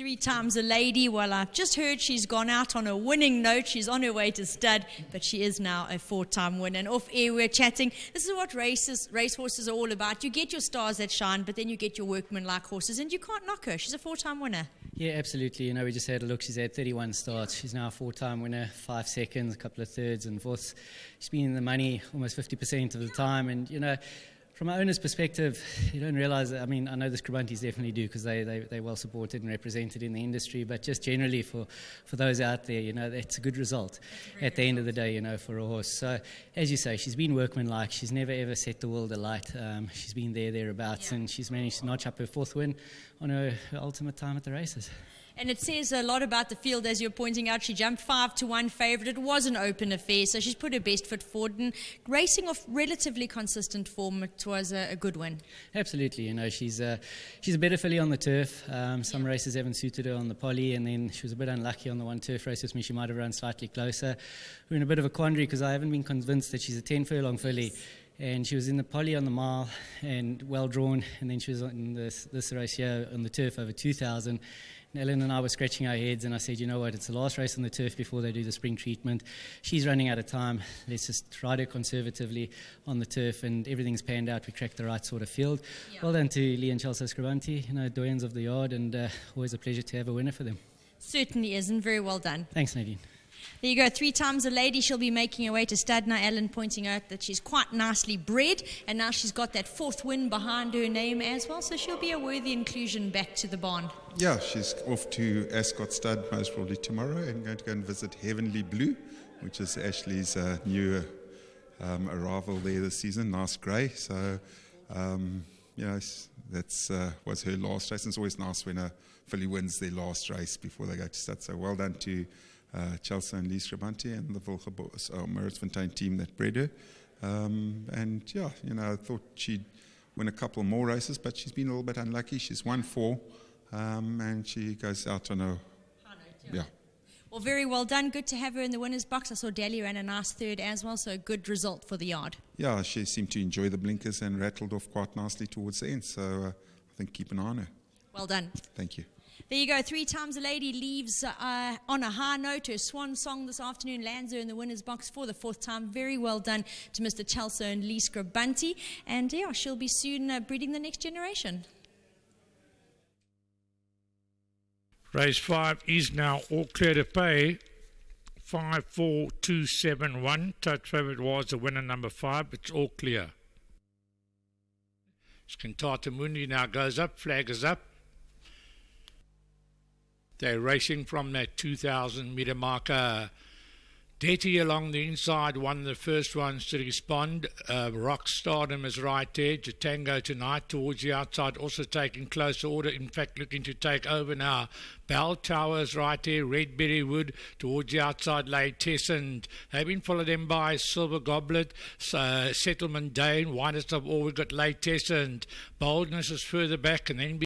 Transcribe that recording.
Three times a lady. Well, I've just heard she's gone out on a winning note. She's on her way to stud, but she is now a four-time winner. And off air, we're chatting. This is what races, racehorses are all about. You get your stars that shine, but then you get your workman-like horses, and you can't knock her. She's a four-time winner. Yeah, absolutely. You know, we just had a look. She's had 31 starts. She's now a four-time winner, five seconds, a couple of thirds and fourths. She's been in the money almost 50% of the time, and you know from an owner's perspective, you don't realise. I mean, I know the Scribantes definitely do because they, they, they're well supported and represented in the industry. But just generally for, for those out there, you know, it's a good result at the end of the day, you know, for a horse. So, as you say, she's been workmanlike. She's never ever set the world alight. Um, she's been there, thereabouts, yeah. and she's managed to notch up her fourth win on her, her ultimate time at the races. And it says a lot about the field, as you're pointing out. She jumped five to one favourite. It was an open affair, so she's put her best foot forward. And racing off relatively consistent form, it was a, a good win. Absolutely. You know, she's a, she's a better filly on the turf. Um, some yeah. races haven't suited her on the poly, and then she was a bit unlucky on the one turf race with me. She might have run slightly closer. We're in a bit of a quandary because I haven't been convinced that she's a 10 furlong filly. and she was in the poly on the mile and well drawn, and then she was in this, this race here on the turf over 2,000. Ellen and I were scratching our heads, and I said, you know what, it's the last race on the turf before they do the spring treatment. She's running out of time. Let's just ride her conservatively on the turf, and everything's panned out. We cracked the right sort of field. Yeah. Well done to Lee and Chelsea Scribante, you know, doyens of the yard, and uh, always a pleasure to have a winner for them. Certainly is, and very well done. Thanks, Nadine. There you go, three times a lady. She'll be making her way to Stadna Ellen, pointing out that she's quite nicely bred, and now she's got that fourth win behind her name as well, so she'll be a worthy inclusion back to the barn. Yeah, she's off to Ascot Stud most probably tomorrow and going to go and visit Heavenly Blue, which is Ashley's uh, new um, arrival there this season. Nice grey. So, um, yes, that's uh, was her last race. And it's always nice when a filly wins their last race before they go to stud. So, well done to uh, Chelsea and Lee Scribante and the Wilgebos, uh, Maritzfontein team that bred her. Um, and yeah, you know, I thought she'd win a couple more races, but she's been a little bit unlucky. She's won four, um, and she goes out on a. Yeah. Well, very well done. Good to have her in the winner's box. I saw Dali ran a nice third as well, so a good result for the yard. Yeah, she seemed to enjoy the blinkers and rattled off quite nicely towards the end. So uh, I think keep an eye on her. Well done. Thank you. There you go. Three times a lady leaves uh, on a high note. Her swan song this afternoon lands her in the winner's box for the fourth time. Very well done to Mr. Chelsea and Lee Scribante. And yeah, she'll be soon uh, breeding the next generation. Race five is now all clear to pay. Five, four, two, seven, one. Touch favorite was the winner number five. It's all clear. Skintata Mundi now goes up, flag is up. They're racing from that 2,000 metre marker. Detty along the inside, one of the first ones to respond. Uh, Rock Stardom is right there. Jatango tonight towards the outside, also taking closer order. In fact, looking to take over now. Bell Towers right there. Redberry Wood towards the outside. Lay Tessend. They've been followed in by Silver Goblet, uh, Settlement Dane. Widest of all, we've got Lay Tessend. Boldness is further back, and then.